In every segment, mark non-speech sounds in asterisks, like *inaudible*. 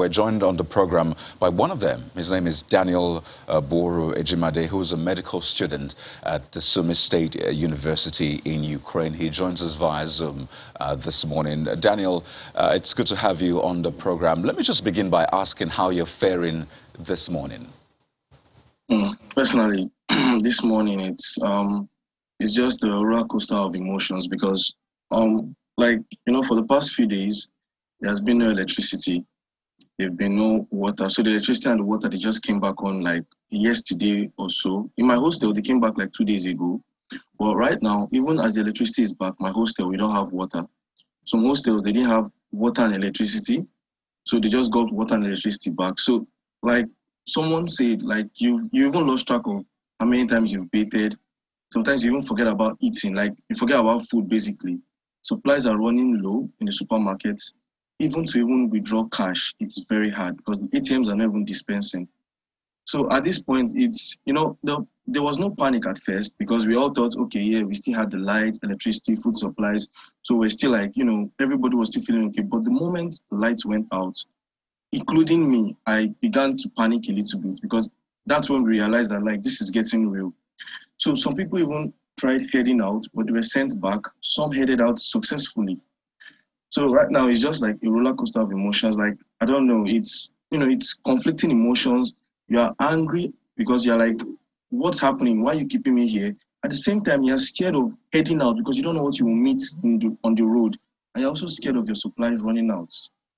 We're joined on the program by one of them. His name is Daniel uh, Boru Ejimade, who is a medical student at the Sumy State uh, University in Ukraine. He joins us via Zoom uh, this morning. Daniel, uh, it's good to have you on the program. Let me just begin by asking how you're faring this morning. Mm, personally, *clears throat* this morning it's um, it's just a roller coaster of emotions because um, like you know, for the past few days, there has been no electricity There've been no water. So the electricity and the water, they just came back on like yesterday or so. In my hostel, they came back like two days ago. But right now, even as the electricity is back, my hostel, we don't have water. Some hostels, they didn't have water and electricity. So they just got water and electricity back. So like someone said, like you've you even lost track of how many times you've baited. Sometimes you even forget about eating, like you forget about food basically. Supplies are running low in the supermarkets even to even withdraw cash, it's very hard because the ATMs are not even dispensing. So at this point, it's you know the, there was no panic at first because we all thought, okay, yeah, we still had the light, electricity, food supplies, so we're still like you know everybody was still feeling okay. But the moment the lights went out, including me, I began to panic a little bit because that's when we realized that like this is getting real. So some people even tried heading out, but they were sent back. Some headed out successfully. So right now it's just like a roller coaster of emotions. Like I don't know, it's you know, it's conflicting emotions. You are angry because you're like, what's happening? Why are you keeping me here? At the same time, you're scared of heading out because you don't know what you will meet the, on the road, and you're also scared of your supplies running out.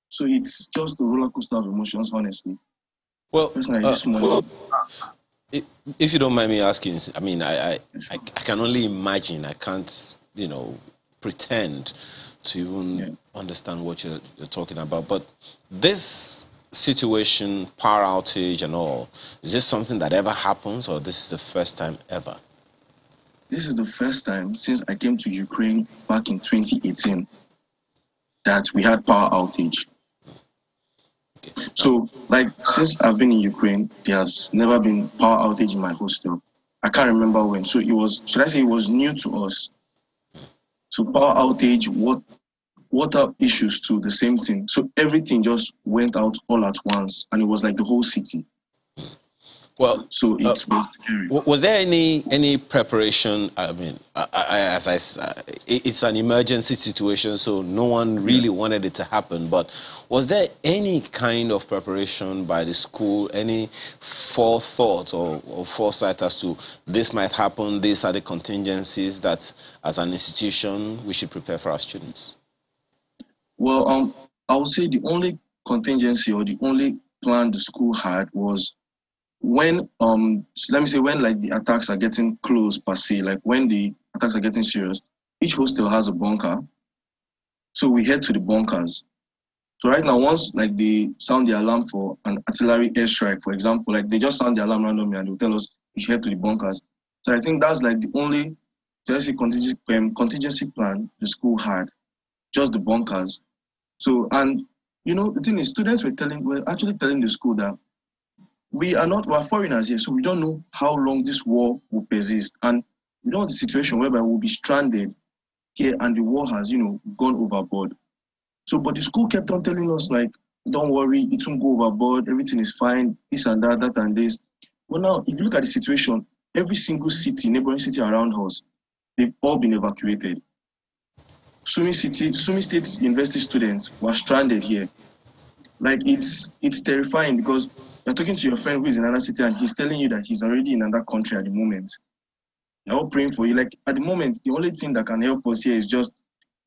So it's just a roller coaster of emotions, honestly. Well, uh, well if you don't mind me asking, I mean, I, I, I, I can only imagine. I can't, you know, pretend to even yeah. understand what you're, you're, talking about. But this situation, power outage and all, is this something that ever happens or this is the first time ever? This is the first time since I came to Ukraine back in 2018 that we had power outage. Okay. So, like, since I've been in Ukraine, there has never been power outage in my hostel. I can't remember when. So it was, should I say, it was new to us. So power outage, what water issues too, the same thing. So everything just went out all at once, and it was like the whole city. Well, so it uh, was Was there any any preparation? I mean, I, I, as I, it's an emergency situation, so no one really wanted it to happen. But was there any kind of preparation by the school? Any forethought or, or foresight as to this might happen? These are the contingencies that, as an institution, we should prepare for our students. Well, um, I would say the only contingency or the only plan the school had was when um let me say when like the attacks are getting close per se, like when the attacks are getting serious, each hostel has a bunker. So we head to the bunkers. So right now, once like they sound the alarm for an artillery airstrike, for example, like they just sound the alarm randomly and they'll tell us we head to the bunkers. So I think that's like the only say contingency, um, contingency plan the school had, just the bunkers. So and you know the thing is, students were telling, were actually telling the school that we are not, we're foreigners here, so we don't know how long this war will persist. And we don't want a situation whereby we'll be stranded here and the war has, you know, gone overboard. So, but the school kept on telling us, like, don't worry, it won't go overboard, everything is fine, this and that, that and this. Well, now, if you look at the situation, every single city, neighboring city around us, they've all been evacuated. Sumy City, Sumy State University students were stranded here. Like it's it's terrifying because you're talking to your friend who is in another city and he's telling you that he's already in another country at the moment. They're all praying for you. Like at the moment, the only thing that can help us here is just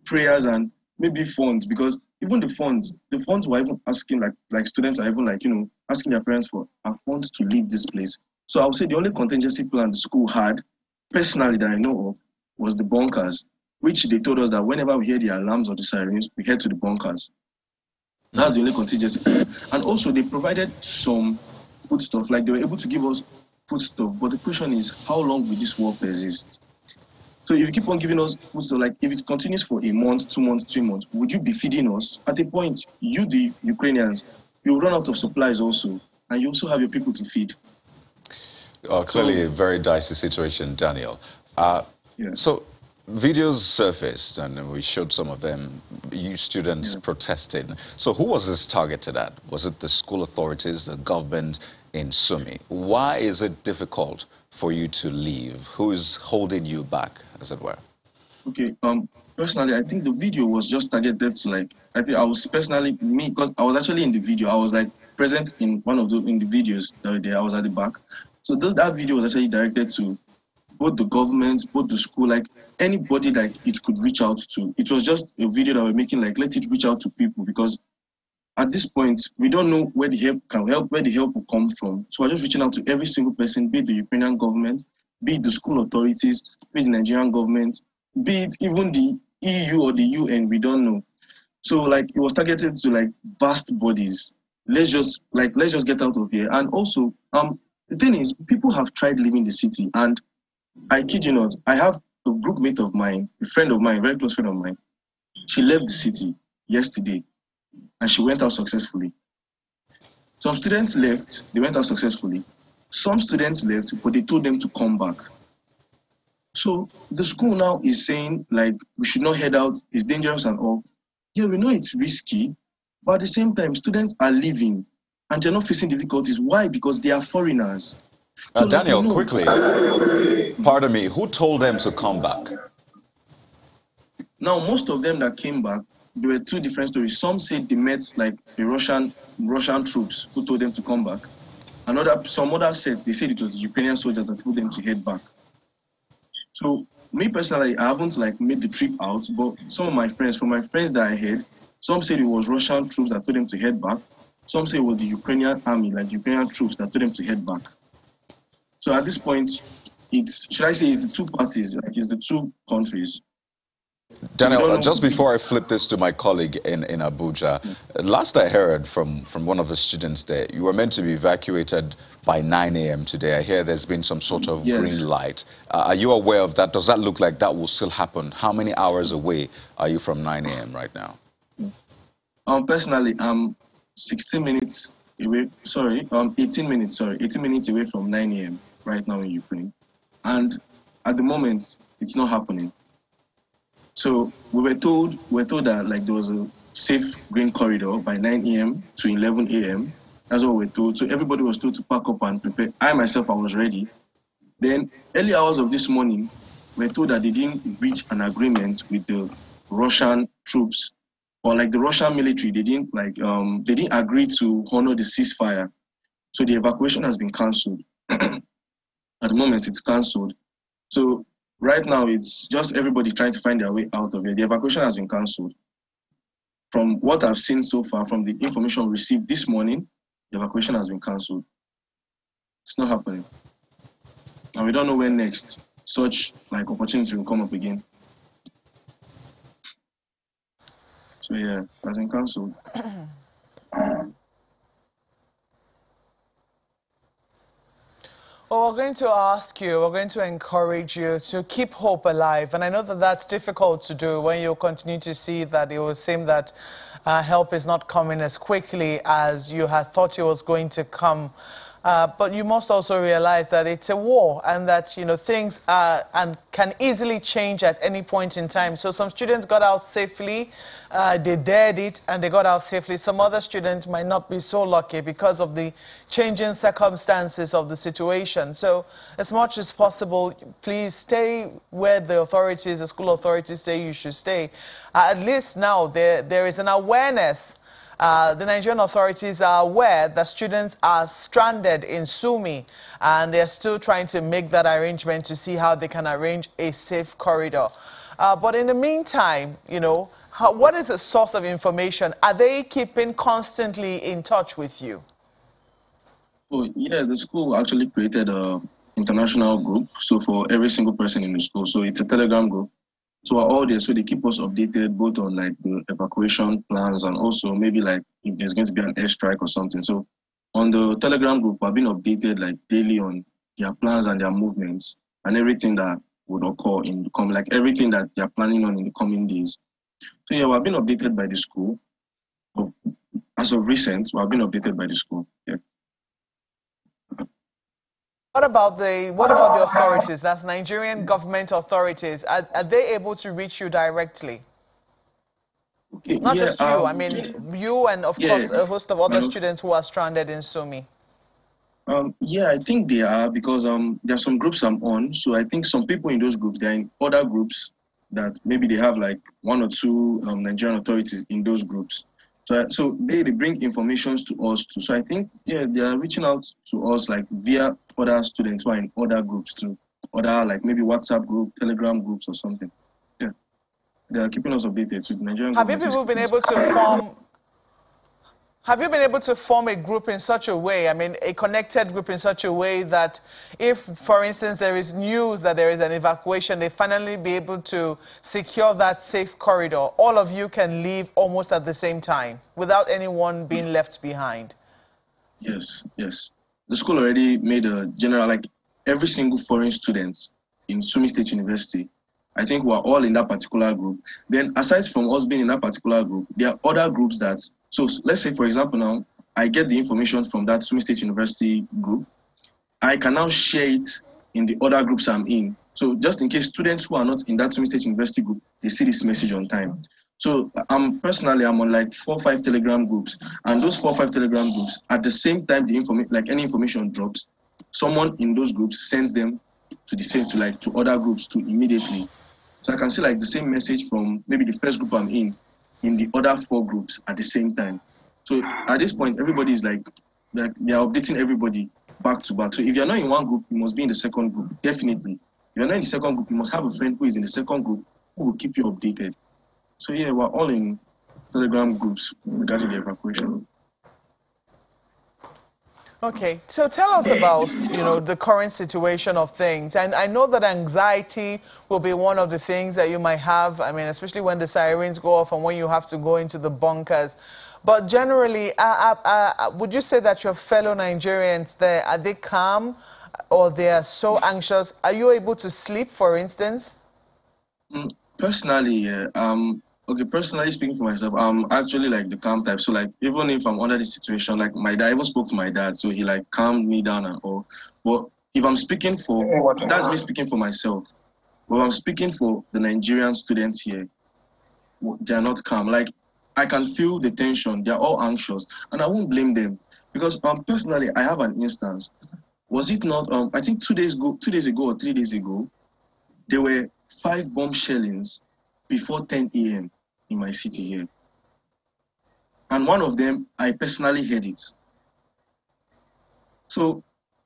prayers and maybe funds because even the funds, the funds were even asking like like students are even like, you know, asking their parents for a funds to leave this place. So I would say the only contingency plan the school had, personally that I know of, was the bunkers, which they told us that whenever we hear the alarms or the sirens, we head to the bunkers. That's the only contingency. And also, they provided some foodstuff, like they were able to give us foodstuff. But the question is, how long will this war persist? So if you keep on giving us food foodstuff, like if it continues for a month, two months, three months, would you be feeding us? At a point, you, the Ukrainians, you run out of supplies also, and you also have your people to feed. Oh, clearly so, a very dicey situation, Daniel. Uh, yeah. So videos surfaced and we showed some of them, you students yeah. protesting. So who was this targeted at? Was it the school authorities, the government in Sumy? Why is it difficult for you to leave? Who is holding you back, as it were? Okay, um, personally, I think the video was just targeted to like, I think I was personally, me, because I was actually in the video, I was like present in one of the, in the videos the day I was at the back. So th that video was actually directed to both the government, both the school, like anybody like it could reach out to. It was just a video that we're making, like let it reach out to people because at this point we don't know where the help can help, where the help will come from. So we're just reaching out to every single person, be it the Ukrainian government, be it the school authorities, be it the Nigerian government, be it even the EU or the UN, we don't know. So like it was targeted to like vast bodies. Let's just like let's just get out of here. And also, um, the thing is, people have tried leaving the city and I kid you not, I have a group mate of mine, a friend of mine, very close friend of mine. She left the city yesterday and she went out successfully. Some students left, they went out successfully. Some students left, but they told them to come back. So the school now is saying, like, we should not head out, it's dangerous and all. Yeah, we know it's risky, but at the same time, students are leaving and they're not facing difficulties. Why? Because they are foreigners. Uh, Daniel, quickly, pardon me, who told them to come back? Now, most of them that came back, there were two different stories. Some said they met like the Russian Russian troops who told them to come back. Another, some others said they said it was the Ukrainian soldiers that told them to head back. So me personally, I haven't like made the trip out, but some of my friends, from my friends that I heard, some said it was Russian troops that told them to head back. Some say it was the Ukrainian army, like Ukrainian troops that told them to head back. So at this point, it's should I say it's the two parties, like it's the two countries. Daniel, just before I flip this to my colleague in, in Abuja, last I heard from, from one of the students there, you were meant to be evacuated by 9 a.m. today. I hear there's been some sort of yes. green light. Uh, are you aware of that? Does that look like that will still happen? How many hours away are you from 9 a.m. right now? Um, personally, I'm 16 minutes away, sorry, um, 18 minutes, sorry, 18 minutes away from 9 a.m right now in Ukraine. And at the moment, it's not happening. So we were told we were told that like there was a safe green corridor by 9 a.m. to 11 a.m. That's what we are told. So everybody was told to pack up and prepare. I myself, I was ready. Then early hours of this morning, we are told that they didn't reach an agreement with the Russian troops or like the Russian military. They didn't like um, they didn't agree to honor the ceasefire. So the evacuation has been cancelled. *clears throat* At the moment, it's cancelled. So right now, it's just everybody trying to find their way out of it. The evacuation has been cancelled. From what I've seen so far, from the information received this morning, the evacuation has been cancelled. It's not happening. And we don't know when next such like opportunity will come up again. So yeah, it has been cancelled. *clears throat* Um, Well, we're going to ask you, we're going to encourage you to keep hope alive. And I know that that's difficult to do when you continue to see that it would seem that uh, help is not coming as quickly as you had thought it was going to come. Uh, but you must also realize that it's a war and that you know things are and can easily change at any point in time. So some students got out safely, uh, they dared it and they got out safely. Some other students might not be so lucky because of the changing circumstances of the situation. So as much as possible, please stay where the authorities, the school authorities say you should stay. Uh, at least now there, there is an awareness uh, the Nigerian authorities are aware that students are stranded in Sumy and they're still trying to make that arrangement to see how they can arrange a safe corridor. Uh, but in the meantime, you know, how, what is the source of information? Are they keeping constantly in touch with you? Oh, yeah, the school actually created an international group. So for every single person in the school. So it's a Telegram group. So all there. So they keep us updated both on like the evacuation plans and also maybe like if there's going to be an airstrike or something. So on the Telegram group, I've been updated like daily on their plans and their movements and everything that would occur in the coming, like everything that they're planning on in the coming days. So yeah, we've been updated by the school. Of, as of recent, we've been updated by the school. Yeah. What about the what about the authorities? That's Nigerian government authorities. Are, are they able to reach you directly? Okay, Not yeah, just you. um, I mean, you and of yeah, course a host of other students who are stranded in Sumy. Um, yeah, I think they are because um, there are some groups I'm on. So I think some people in those groups, they're in other groups that maybe they have like one or two um, Nigerian authorities in those groups. So, so they, they bring informations to us too. So I think, yeah, they are reaching out to us like via other students who are in other groups too. Other like maybe WhatsApp group, Telegram groups or something. Yeah. They are keeping us updated with Nigerian Have you people been able to form? Have you been able to form a group in such a way, I mean, a connected group in such a way that if, for instance, there is news that there is an evacuation, they finally be able to secure that safe corridor? All of you can leave almost at the same time without anyone being left behind. Yes, yes. The school already made a general, like every single foreign student in Sumy State University, I think we're all in that particular group. Then, aside from us being in that particular group, there are other groups that, so let's say, for example, now I get the information from that Sumy State University group. I can now share it in the other groups I'm in. So, just in case students who are not in that Sumy State University group, they see this message on time. So I'm personally I'm on like four five Telegram groups, and those four five Telegram groups at the same time the information like any information drops, someone in those groups sends them to the same to like to other groups to immediately. So I can see like the same message from maybe the first group I'm in, in the other four groups at the same time. So at this point, everybody is like like they are updating everybody back to back. So if you're not in one group, you must be in the second group definitely. If you're not in the second group, you must have a friend who is in the second group who will keep you updated. So yeah, we're all in Telegram groups regarding the evacuation. Okay, so tell us about you know the current situation of things, and I know that anxiety will be one of the things that you might have. I mean, especially when the sirens go off and when you have to go into the bunkers. But generally, uh, uh, uh, would you say that your fellow Nigerians there are they calm, or they are so anxious? Are you able to sleep, for instance? Mm, Personally, um, okay, personally speaking for myself, I'm actually like the calm type. So like, even if I'm under the situation, like my dad, I even spoke to my dad, so he like calmed me down and all. But if I'm speaking for, that's me speaking for myself. But if I'm speaking for the Nigerian students here, they are not calm. Like, I can feel the tension. They are all anxious, and I won't blame them because um personally, I have an instance. Was it not um I think two days ago, two days ago or three days ago, there were five bomb shellings before 10 a.m. in my city here. And one of them, I personally heard it. So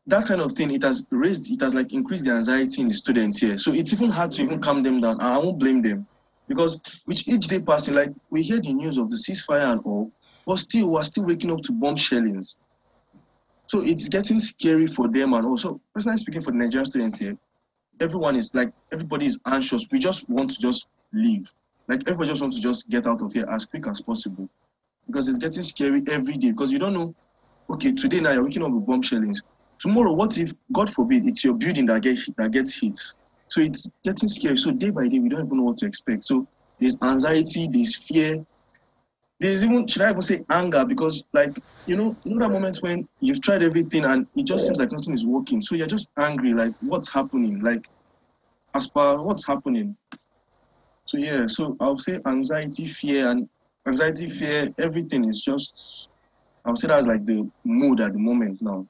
that kind of thing, it has raised, it has like increased the anxiety in the students here. So it's even hard to even calm them down. And I won't blame them because with each day passing, like we hear the news of the ceasefire and all, but still we're still waking up to bomb shellings. So it's getting scary for them and also personally speaking for the Nigerian students here, everyone is like everybody is anxious. We just want to just leave. Like everybody just wants to just get out of here as quick as possible. Because it's getting scary every day. Because you don't know, okay, today now you're waking up with bomb shellings. Tomorrow, what if, God forbid, it's your building that get that gets hit? So it's getting scary. So day by day, we don't even know what to expect. So there's anxiety, there's fear, there's even should I even say anger because like you know you know that moment when you've tried everything and it just seems like nothing is working so you're just angry like what's happening like as per what's happening so yeah so I'll say anxiety fear and anxiety fear everything is just I'll say that's like the mood at the moment now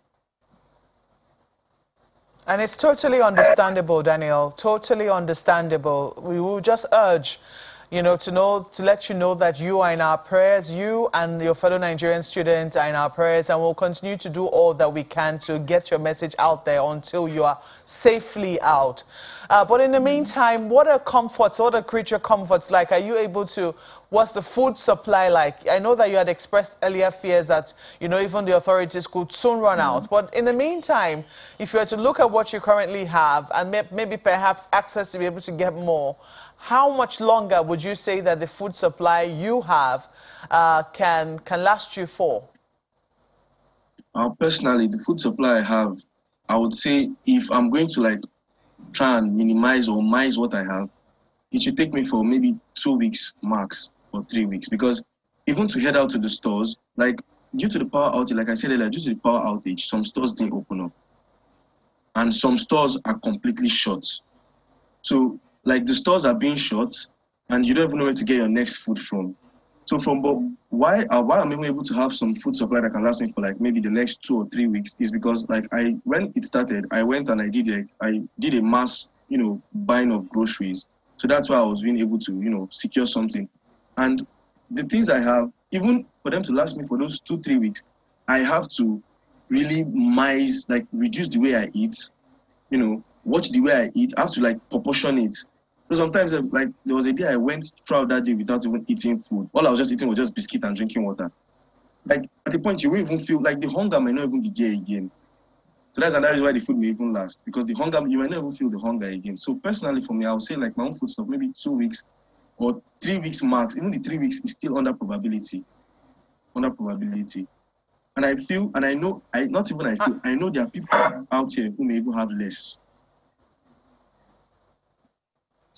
And it's totally understandable, Daniel. Totally understandable. We will just urge, you know, to know to let you know that you are in our prayers. You and your fellow Nigerian students are in our prayers, and we'll continue to do all that we can to get your message out there until you are safely out. Uh, but in the meantime, what are comforts? What are creature comforts like? Are you able to? What's the food supply like? I know that you had expressed earlier fears that you know even the authorities could soon run out. But in the meantime, if you were to look at what you currently have and may- maybe perhaps access to be able to get more, how much longer would you say that the food supply you have uh, can can last you for? uh, personally the food supply I have I would say if I'm going to like try and minimize or minimize what I have it should take me for maybe two weeks max or three weeks because even to head out to the stores, like due to the power outage, like I said earlier, due to the power outage, some stores didn't open up. and some stores are completely shut. So like the stores are being shut, and you don't even know where to get your next food from. So from but why uh, why I'm able to have some food supply that can last me for like maybe the next two or three weeks is because like I when it started I went and I did like I did a mass you know buying of groceries. So that's why I was being able to you know secure something, and the things I have even for them to last me for those two three weeks, I have to really mice like reduce the way I eat, you know watch the way I eat. I have to like proportion it so sometimes, uh, like there was a day I went throughout that day without even eating food. All I was just eating was just biscuit and drinking water. Like at the point you won't even feel like the hunger may not even be there again. So that's another reason why the food may even last because the hunger you may never feel the hunger again. So personally, for me, I would say like my own food stuff maybe two weeks or three weeks max. Even the three weeks is still under probability, under probability. And I feel, and I know, I not even I feel, I know there are people out here who may even have less.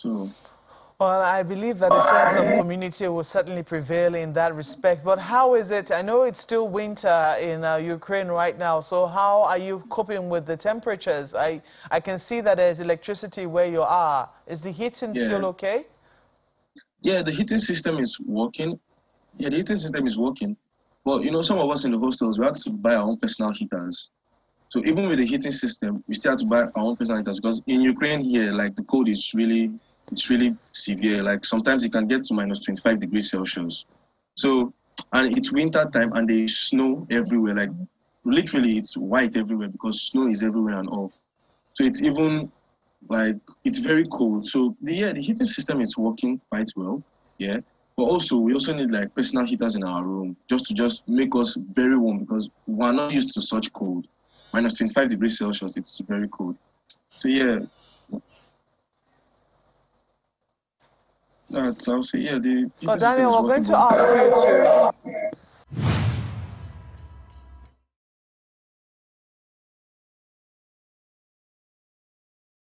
So. Well, I believe that a sense of community will certainly prevail in that respect. But how is it? I know it's still winter in uh, Ukraine right now. So how are you coping with the temperatures? I, I can see that there's electricity where you are. Is the heating yeah. still okay? Yeah, the heating system is working. Yeah, the heating system is working. But, you know, some of us in the hostels, we have to buy our own personal heaters. So even with the heating system, we still have to buy our own personal heaters because in Ukraine here, like the cold is really it's really severe. Like sometimes it can get to minus 25 degrees Celsius. So, and it's winter time and there's snow everywhere. Like literally it's white everywhere because snow is everywhere and all. So it's even like, it's very cold. So the, yeah, the heating system is working quite well. Yeah. But also we also need like personal heaters in our room just to just make us very warm because we're not used to such cold. Minus 25 degrees Celsius, it's very cold. So yeah, That's, I'll yeah, the. But Daniel, we're going to ask you to